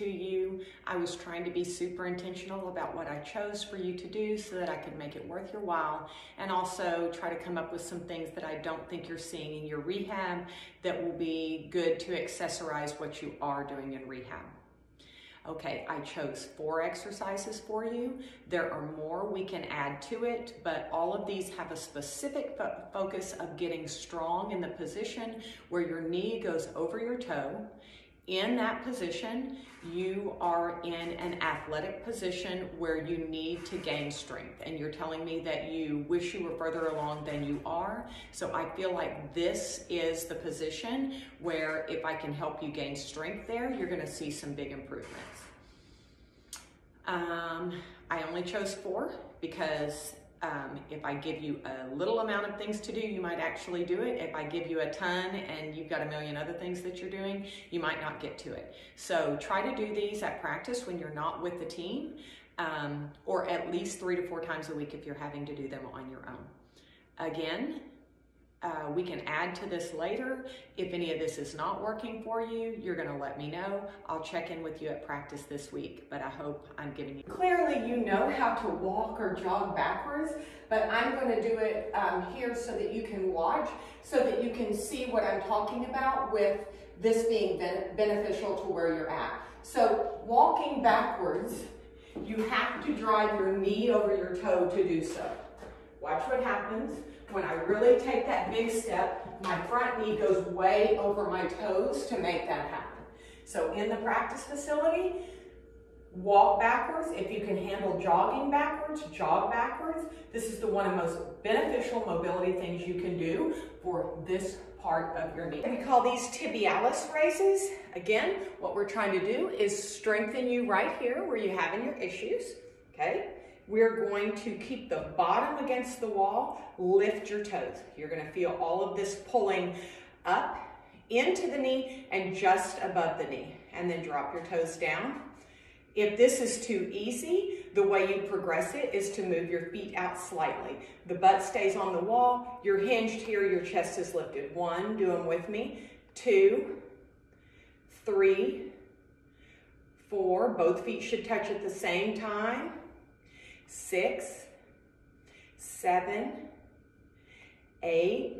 to you. I was trying to be super intentional about what I chose for you to do so that I could make it worth your while and also try to come up with some things that I don't think you're seeing in your rehab that will be good to accessorize what you are doing in rehab. Okay, I chose four exercises for you. There are more we can add to it, but all of these have a specific fo focus of getting strong in the position where your knee goes over your toe. In that position, you are in an athletic position where you need to gain strength. And you're telling me that you wish you were further along than you are. So I feel like this is the position where if I can help you gain strength there, you're gonna see some big improvements. Um, I only chose four because um, if I give you a little amount of things to do, you might actually do it. If I give you a ton and you've got a million other things that you're doing, you might not get to it. So try to do these at practice when you're not with the team, um, or at least three to four times a week if you're having to do them on your own. Again, uh, we can add to this later. If any of this is not working for you, you're gonna let me know. I'll check in with you at practice this week, but I hope I'm giving you. Clearly you know how to walk or jog backwards, but I'm gonna do it um, here so that you can watch, so that you can see what I'm talking about with this being ben beneficial to where you're at. So walking backwards, you have to drive your knee over your toe to do so. Watch what happens. When I really take that big step, my front knee goes way over my toes to make that happen. So in the practice facility, walk backwards. If you can handle jogging backwards, jog backwards. This is the one of the most beneficial mobility things you can do for this part of your knee. We call these tibialis raises. Again, what we're trying to do is strengthen you right here where you're having your issues, okay? We're going to keep the bottom against the wall, lift your toes. You're gonna feel all of this pulling up into the knee and just above the knee. And then drop your toes down. If this is too easy, the way you progress it is to move your feet out slightly. The butt stays on the wall, you're hinged here, your chest is lifted. One, do them with me. Two, three, four, both feet should touch at the same time six, seven, eight,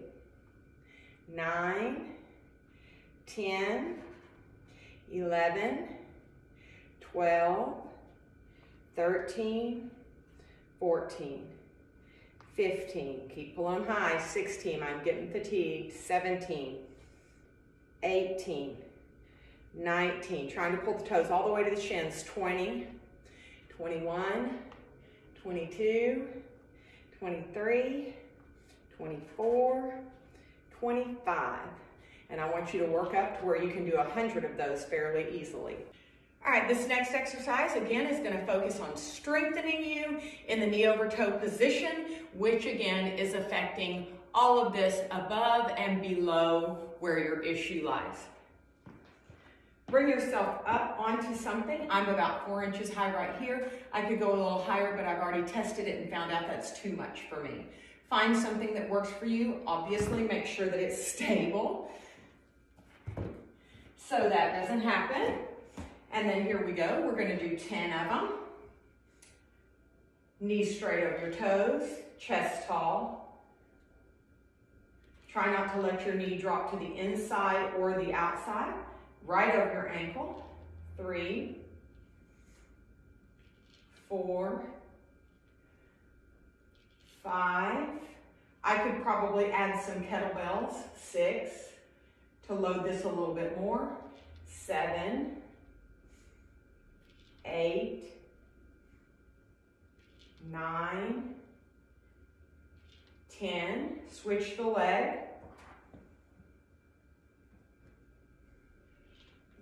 nine, 10, 11, 12, 13, 14, 15, keep pulling high, 16, I'm getting fatigued, 17, 18, 19, trying to pull the toes all the way to the shins, 20, 21, 22, 23, 24, 25. And I want you to work up to where you can do 100 of those fairly easily. All right, this next exercise, again, is gonna focus on strengthening you in the knee over toe position, which again is affecting all of this above and below where your issue lies. Bring yourself up onto something. I'm about four inches high right here. I could go a little higher, but I've already tested it and found out that's too much for me. Find something that works for you. Obviously, make sure that it's stable. So that doesn't happen. And then here we go. We're gonna do 10 of them. Knees straight over your toes, chest tall. Try not to let your knee drop to the inside or the outside right over your ankle. Three, four, five. I could probably add some kettlebells. Six, to load this a little bit more. Seven, eight, nine, ten. Switch the leg.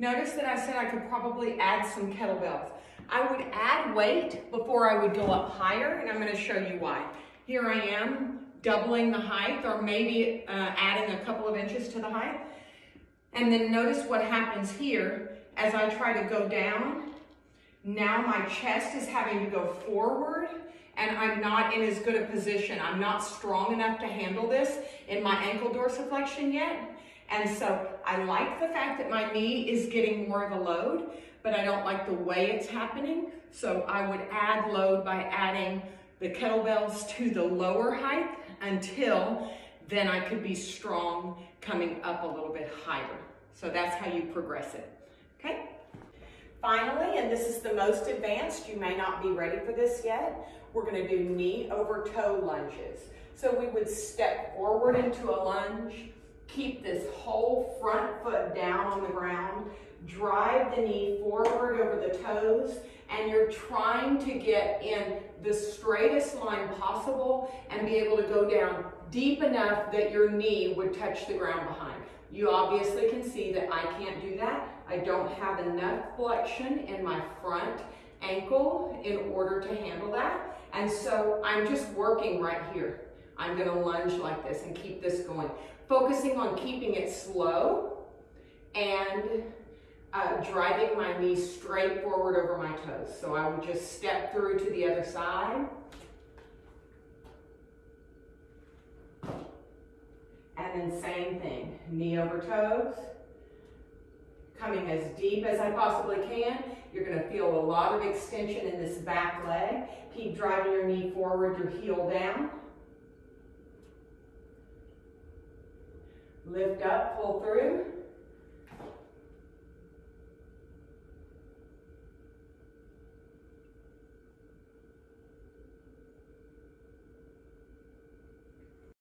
Notice that I said I could probably add some kettlebells. I would add weight before I would go up higher, and I'm gonna show you why. Here I am, doubling the height, or maybe uh, adding a couple of inches to the height. And then notice what happens here as I try to go down. Now my chest is having to go forward and I'm not in as good a position. I'm not strong enough to handle this in my ankle dorsiflexion yet. And so I like the fact that my knee is getting more of a load, but I don't like the way it's happening. So I would add load by adding the kettlebells to the lower height until then I could be strong coming up a little bit higher. So that's how you progress it, okay? Finally, and this is the most advanced, you may not be ready for this yet, we're gonna do knee over toe lunges. So we would step forward into a lunge, keep this whole front foot down on the ground, drive the knee forward over the toes, and you're trying to get in the straightest line possible and be able to go down deep enough that your knee would touch the ground behind. You obviously can see that I can't do that. I don't have enough flexion in my front ankle in order to handle that. And so I'm just working right here. I'm gonna lunge like this and keep this going. Focusing on keeping it slow and uh, driving my knee straight forward over my toes. So I would just step through to the other side. And then same thing, knee over toes. Coming as deep as I possibly can. You're gonna feel a lot of extension in this back leg. Keep driving your knee forward, your heel down. Lift up, pull through.